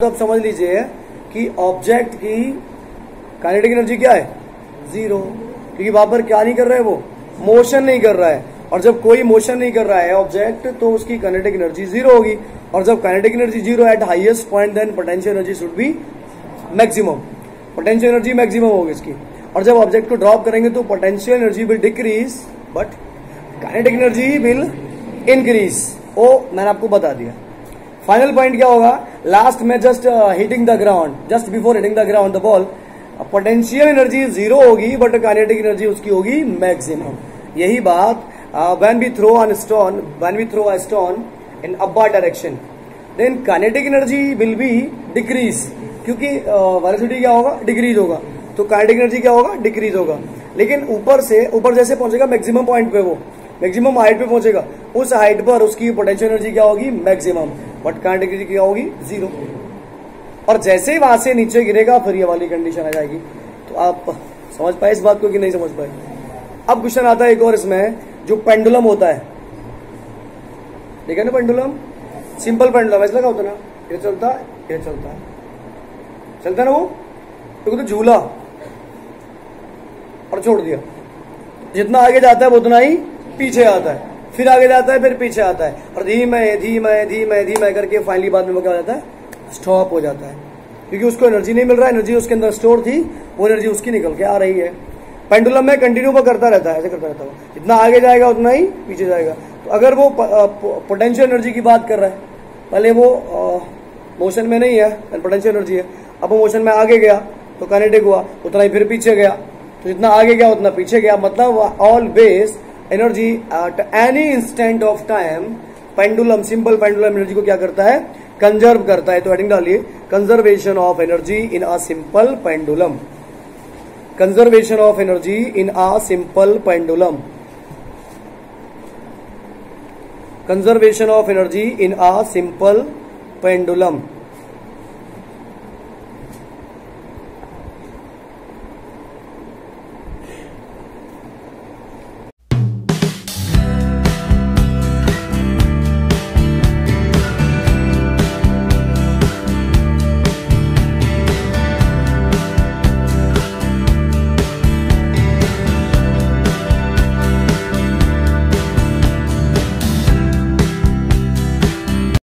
तो आप समझ लीजिए कि ऑब्जेक्ट की काइनेटिक एनर्जी क्या है? ज़ीरो क्योंकि वहाँ पर क्या नहीं कर रहा है वो? मोशन नहीं कर रहा है। और जब कोई मोशन नहीं कर रहा है ऑब्जेक्ट तो उसकी काइनेटिक एनर्जी ज़ीरो होगी। और जब kinetic energy zero at highest point then potential energy should be maximum potential energy maximum होगी इसकी। और जब ऑब्जेक्ट को ड्रॉप करेंगे तो potential energy will decrease but kinetic energy will increase वो मैंने आपको बता दिया। फाइनल पॉइंट क्या होगा? लास्ट में just hitting the ground just before hitting the ground the ball potential energy zero होगी बट काइनेटिक एनर्जी उसकी होगी मैक्सिमम यही बात when we throw on stone when we throw a stone in upper direction then kinetic energy will be decrease क्योंकि velocity uh, क्या होगा? Decrease होगा. तो काइनेटिक एनर्जी क्या होगा? डिक्रीज होगा. लेकिन ऊपर से ऊपर जैसे पहुंचेगा मैक्सिमम पॉइंट पे वो. मैक्सिमम हाइट पे पहुंचेगा। उस हाइट पर उसकी पोटेंशियल एनर्जी क्या होगी? मैक्सिमम बट काइनेटिक एनर्जी क्या होगी? ज़ीरो और जैसे ही वहाँ से नीचे गिरेगा फिर ये वाली कंडीशन आ जाएगी। तो आप समझ पाए इस बात को कि नहीं समझ पाए? अब क्वेश्चन आता है एक और इसमें जो पेंडुलम होता है। ठीक है ना पेंडुलम सिंपल पेंडुलम ऐसा लगा होता ना? ये चलता है ये चलता। है चलता ना वो? तो, तो झूला। और छोड़ दिया। जितना आगे जाता है उतना ही पीछे आता है। फिर आगे जाता है, फिर पीछे आता है। और धीमे धीमे धीमे धीमे करके फाइनली बाद में वो क्या हो जाता है? स्टॉप हो जाता है। क्योंकि उसको एनर्जी नहीं मिल रहा है एनर्जी उसके अंदर स्टोर थी, वो एनर्जी उसकी निकल के आ रही है। पेंडुलम में कंटिन्यू वो करता रहता है, ऐसे करता रहता है जितना आगे जाएगा, उतना ही पीछे जाएगा। तो अगर वो पोटेंशियल एनर्जी की बात कर रहा है, पहले वो मोशन में नहीं है पोटेंशियल एनर्जी है। अब मोशन में आगे गया तो कनेटिक हुआ, उतना ही फिर पीछे गया। तो जितना आगे गया, उतना पीछे गया। मतलब all base energy at any instant of time pendulum, simple pendulum energy को क्या करता है? कंजर्व करता है। तो हेडिंग डालिए। Conservation of energy in a simple pendulum. Conservation of energy in a simple pendulum. Conservation of energy in a simple pendulum.